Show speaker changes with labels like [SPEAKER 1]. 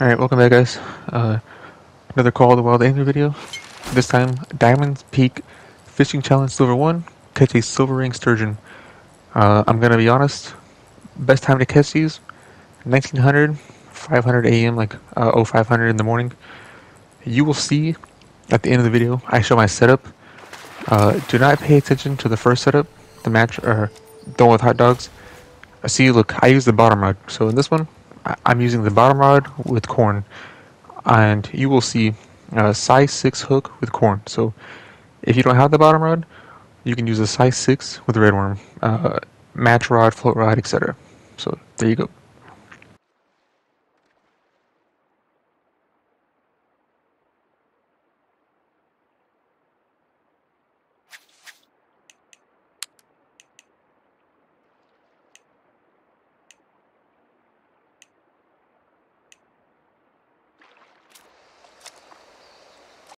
[SPEAKER 1] Alright, welcome back guys. Uh, another Call of the Wild Angler video. This time, Diamond Peak Fishing Challenge Silver 1, catch a silver ring sturgeon. Uh, I'm gonna be honest, best time to catch these, 1900, 500 AM, like uh, 0500 in the morning. You will see at the end of the video, I show my setup. Uh, do not pay attention to the first setup, the match, or the one with hot dogs. I see, look, I use the bottom rod. So in this one, I'm using the bottom rod with corn, and you will see a size 6 hook with corn. So if you don't have the bottom rod, you can use a size 6 with red worm, uh, match rod, float rod, etc. So there you go.